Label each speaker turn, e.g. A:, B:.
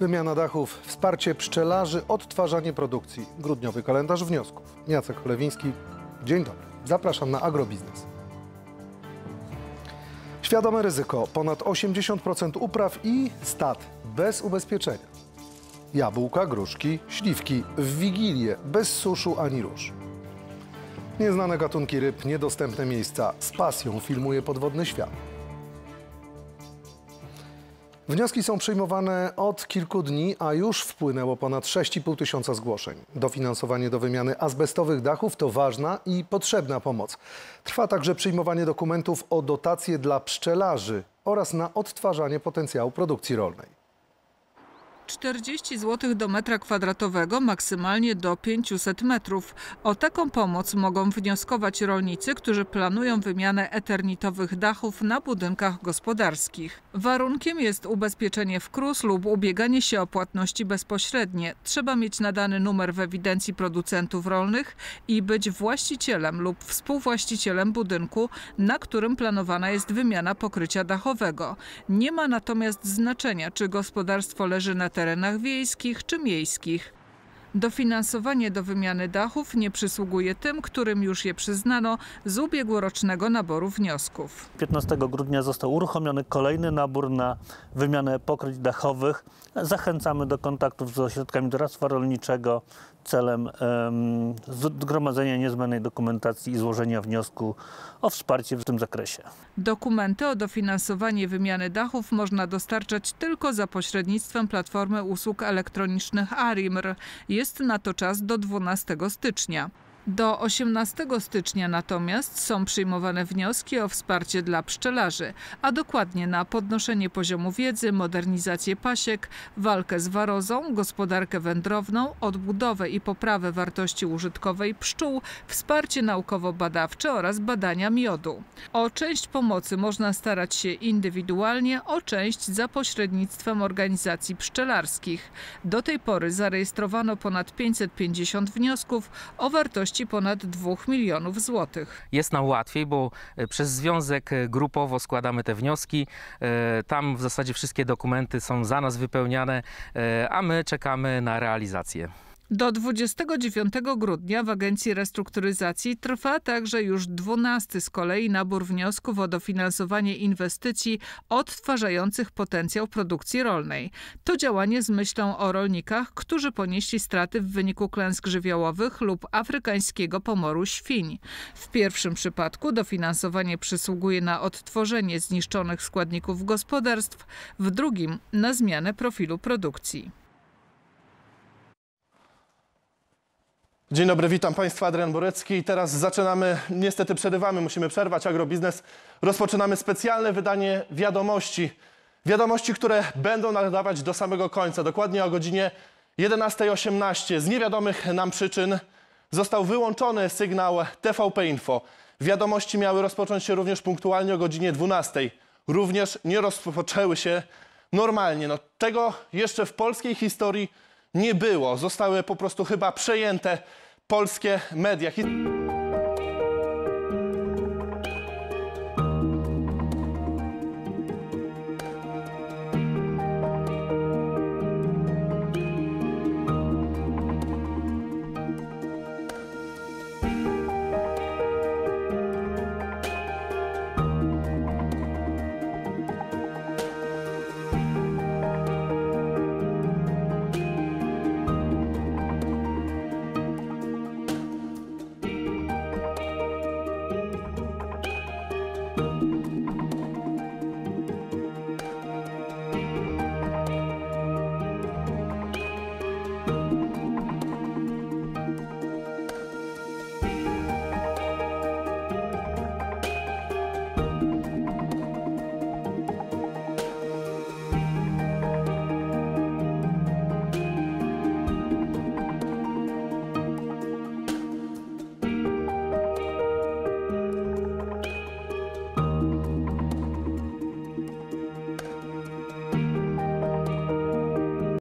A: Wymiana dachów, wsparcie pszczelarzy, odtwarzanie produkcji. Grudniowy kalendarz wniosków. Jacek Cholewiński, dzień dobry. Zapraszam na agrobiznes. Świadome ryzyko. Ponad 80% upraw i stad bez ubezpieczenia. Jabłka, gruszki, śliwki w Wigilię, bez suszu ani róż. Nieznane gatunki ryb, niedostępne miejsca. Z pasją filmuje podwodny świat. Wnioski są przyjmowane od kilku dni, a już wpłynęło ponad 6,5 tysiąca zgłoszeń. Dofinansowanie do wymiany azbestowych dachów to ważna i potrzebna pomoc. Trwa także przyjmowanie dokumentów o dotacje dla pszczelarzy oraz na odtwarzanie potencjału produkcji rolnej.
B: 40 zł do metra kwadratowego, maksymalnie do 500 metrów. O taką pomoc mogą wnioskować rolnicy, którzy planują wymianę eternitowych dachów na budynkach gospodarskich. Warunkiem jest ubezpieczenie w KRUS lub ubieganie się o płatności bezpośrednie. Trzeba mieć nadany numer w ewidencji producentów rolnych i być właścicielem lub współwłaścicielem budynku, na którym planowana jest wymiana pokrycia dachowego. Nie ma natomiast znaczenia, czy gospodarstwo leży na terenach wiejskich czy miejskich. Dofinansowanie do wymiany dachów nie przysługuje tym, którym już je przyznano z ubiegłorocznego naboru wniosków.
C: 15 grudnia został uruchomiony kolejny nabór na wymianę pokryć dachowych. Zachęcamy do kontaktów z ośrodkami doradztwa rolniczego celem em, zgromadzenia niezbędnej dokumentacji i złożenia wniosku o wsparcie w tym zakresie.
B: Dokumenty o dofinansowanie wymiany dachów można dostarczać tylko za pośrednictwem platformy usług elektronicznych ARIMR. Jest na to czas do 12 stycznia. Do 18 stycznia natomiast są przyjmowane wnioski o wsparcie dla pszczelarzy, a dokładnie na podnoszenie poziomu wiedzy, modernizację pasiek, walkę z warozą, gospodarkę wędrowną, odbudowę i poprawę wartości użytkowej pszczół, wsparcie naukowo-badawcze oraz badania miodu. O część pomocy można starać się indywidualnie, o część za pośrednictwem organizacji pszczelarskich. Do tej pory zarejestrowano ponad 550 wniosków o wartości ponad 2 milionów złotych.
D: jest nam łatwiej, bo e, przez związek e, grupowo składamy te wnioski. E, Tam w zasadzie wszystkie dokumenty są za nas wypełniane, a my czekamy na realizację.
B: Do 29 grudnia w Agencji Restrukturyzacji trwa także już 12 z kolei nabór wniosków o dofinansowanie inwestycji odtwarzających potencjał produkcji rolnej. To działanie z myślą o rolnikach, którzy ponieśli straty w wyniku klęsk żywiołowych lub afrykańskiego pomoru świń. W pierwszym przypadku dofinansowanie przysługuje na odtworzenie zniszczonych składników gospodarstw, w drugim na zmianę profilu produkcji.
E: Dzień dobry, witam Państwa, Adrian Borecki. I teraz zaczynamy, niestety przerywamy, musimy przerwać agrobiznes. Rozpoczynamy specjalne wydanie wiadomości. Wiadomości, które będą nadawać do samego końca. Dokładnie o godzinie 11.18. Z niewiadomych nam przyczyn został wyłączony sygnał TVP Info. Wiadomości miały rozpocząć się również punktualnie o godzinie 12. Również nie rozpoczęły się normalnie. No, tego jeszcze w polskiej historii nie było. Zostały po prostu chyba przejęte polskie media.